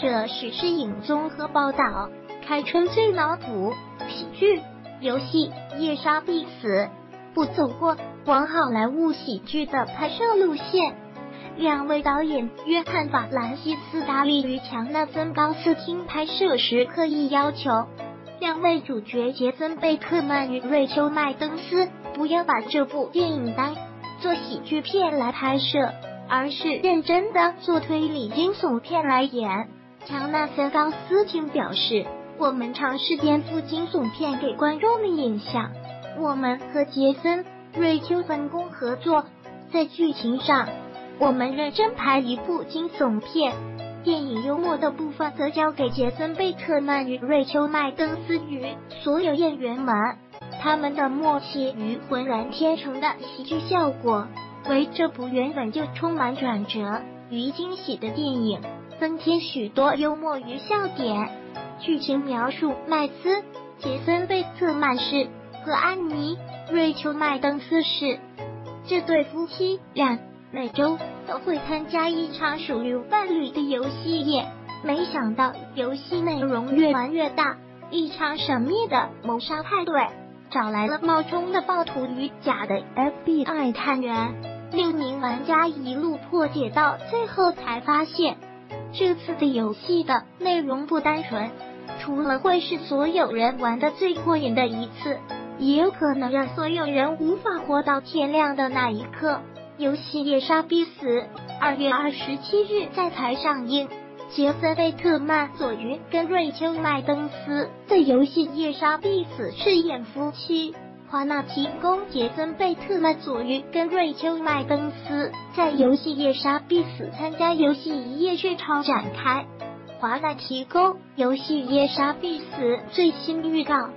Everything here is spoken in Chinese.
社时事影综合报道，开春最脑补喜剧游戏《夜杀必死》，不走过往好莱坞喜剧的拍摄路线。两位导演约翰·法兰西斯达利与强纳森·高斯汀拍摄时刻意要求，两位主角杰森·贝特曼与瑞秋·麦登斯不要把这部电影当做喜剧片来拍摄。而是认真的做推理惊悚片来演。乔纳森·高斯汀表示：“我们尝试颠覆惊悚片给观众的印象。我们和杰森·瑞秋分工合作，在剧情上，我们认真拍一部惊悚片。电影幽默的部分则交给杰森·贝特曼与瑞秋·麦登斯与所有演员们，他们的默契与浑然天成的喜剧效果。”为这部原本就充满转折与惊喜的电影增添许多幽默与笑点。剧情描述：麦斯、杰森·贝特曼氏和安妮·瑞秋·麦登斯是这对夫妻俩，每周都会参加一场属于伴侣的游戏夜。没想到游戏内容越玩越大，一场神秘的谋杀派对找来了冒充的暴徒与假的 FBI 探员。六名玩家一路破解到最后，才发现这次的游戏的内容不单纯，除了会是所有人玩的最过瘾的一次，也有可能让所有人无法活到天亮的那一刻。游戏《夜杀必死》二月二十七日在台上映，杰森·贝特曼、左云跟瑞秋·麦登斯在游戏《夜杀必死》饰演夫妻。华纳提供杰森·贝特曼、佐于跟瑞秋·麦登斯在游戏《夜杀必死》参加游戏一夜剧场展开。华纳提供游戏《夜杀必死》最新预告。